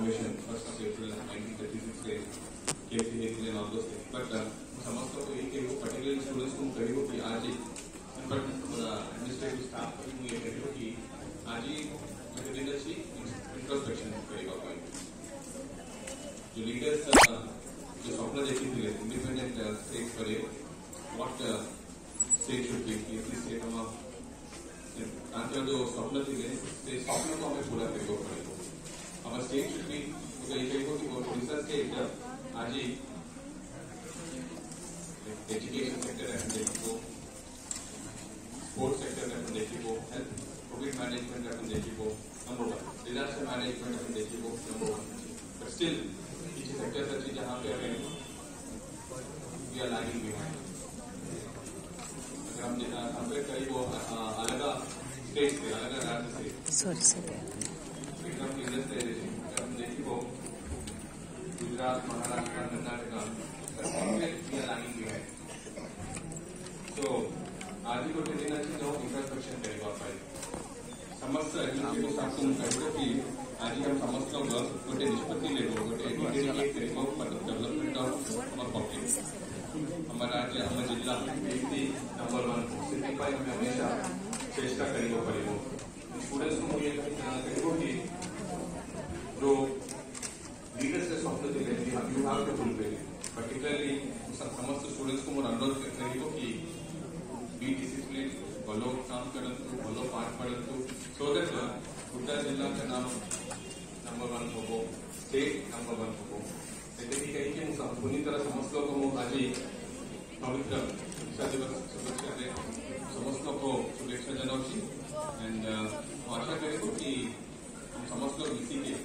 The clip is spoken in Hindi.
State foundation first of April nineteen thirty six से केसी एटले ऑल दोस बट समस्त को एक एक पर्टिकुलर स्टूडेंट्स को कि आज ही बट एडमिनिस्ट्रेटिव स्टाफ को ये कहियो कि आज म्हणजे लीडरची इंट्रोस्पेक्शन करेगा पॉइंट जो लीडर्स जो स्वप्न देखील इंडिपेंडेंट स्टेट करे व्हाट स्टेट शुड बी ये स्टेट हम तांके जो स्वप्न थे से स्वप्न को हमें पूरा स्टेट तो कि स्टेट आज एजुकेशन सेक्टर देखो स्पोर्ट्स सेक्टर में देखिए हेल्थ कोविड मैनेजमेंट अपन देखिए नंबर वन डिजास्टर मैनेजमेंट अपन देखिए नंबर वन बट स्टिल किसी सेक्टर जहाँ पे हमें वी आर लैगिंग बिहाइंड अगर हम करें वो अलग स्टेट से अलग राज्य से सॉरी सर विक्रम की वजह से अगर हम देखिए वो गुजरात महाराष्ट्र कर्नाटक लैगिंग बिहाइंड तो ही गोटे जो इंफ्रास्ट्रक्चर समस्त को कि हम समस्त गोटे निष्पत्ति गोटे डेवलपमेंट ऑफ़ पब्लिक। हमारा हमारा जिला नंबर वन सिटी पाई हमें हमेशा चेष्टा पड़ेगा स्टूडेंट्स को ये कहेगा कि जो लीडर्स के स्वप्न थे from there. Particularly, some, को मोर अनुरोध करते हैं कि be disciplined, भलो काम करंतु, तो, भलो पाठ पढ़ंतु, तो, so that हाँ, गुड्डा जिला का नाम नंबर वन होगो, स्टेट नंबर वन होगो. जैसे कहीं के तरह समस्त लोगों को आज पवित्र शिक्षा दिवस शुभेच्छा समस्त को शुभे जनाओ एंड आशा करें कि समस्त लोग